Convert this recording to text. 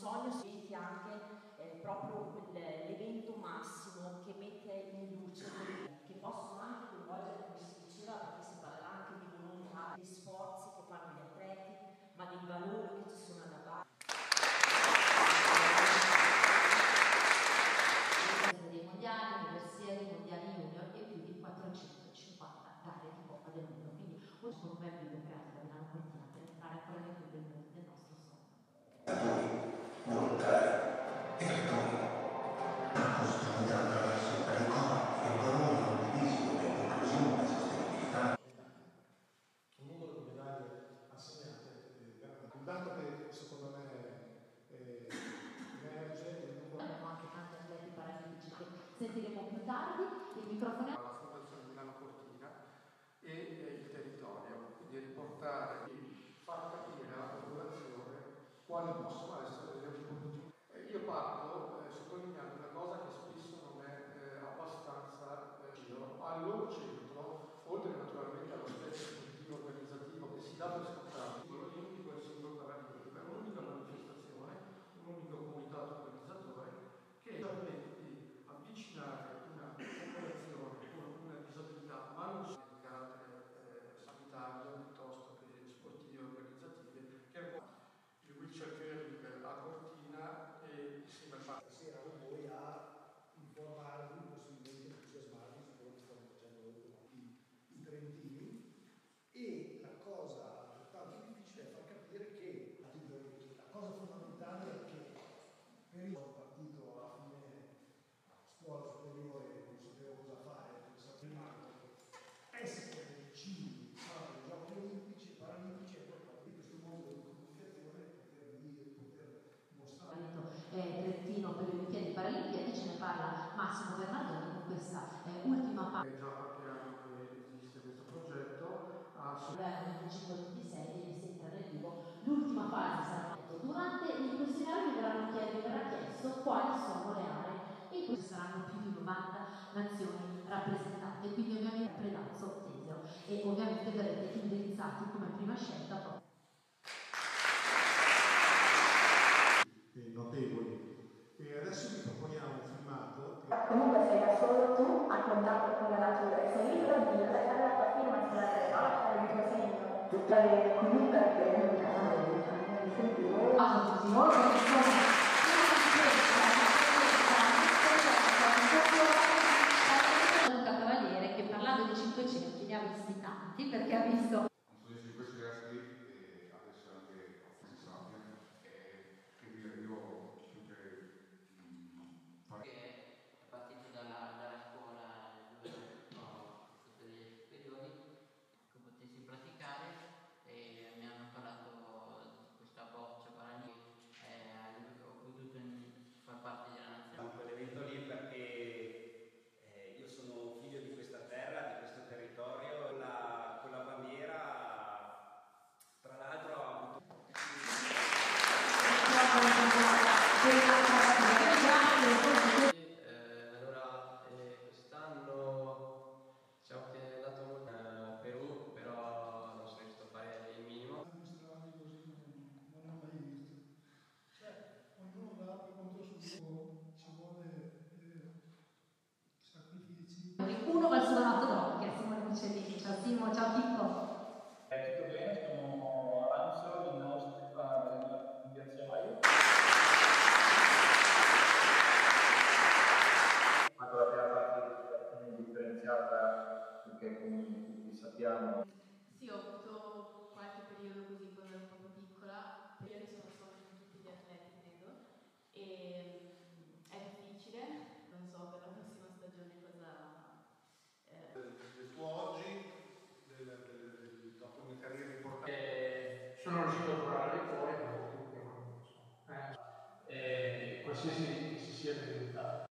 sogno diventi anche eh, proprio l'evento massimo che mette in luce sentiremo più tardi, il microfono è... La Fondazione Milano Cortina e eh, il territorio, quindi riportare e far capire alla popolazione quali possono essere essere vicini ai giochi olimpici, paralimpici e poi di questo modo di comunicazione poter dire, poter mostrare. Eh, Trentino per le Olimpiadi e Paralimpiadi ce ne parla Massimo Bernardoni con questa eh, ultima parte. È già qualche anno che esiste questo progetto. Ha... 2026 e ovviamente verrete indirizzati come prima scelta proprio. Notevoli. E adesso vi proponiamo un filmato. Comunque sei da solo tu a contatto con la natura e sei libero di lasciare la tua firma sulla terra, il tuo segno. Tutte le comunque che non mi sentivo. Ah, tutti voi. Thank you. che come tutti sappiamo... Sì, ho avuto qualche periodo così quando ero un po' piccola, periodo sono solo tutti gli atleti, credo, e è difficile, non so per la prossima stagione cosa... Eh. Il tuo oggi, del, del, del, dopo una carriera importante... Eh, sono riuscito a trovare fuori, ma comunque non lo so. Eh. Eh, qualsiasi si sia diventato.